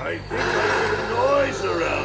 I think I hear a noise around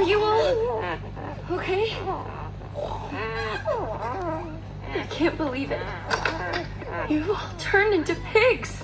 Are you all okay? I can't believe it. You've all turned into pigs.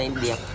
time diyak.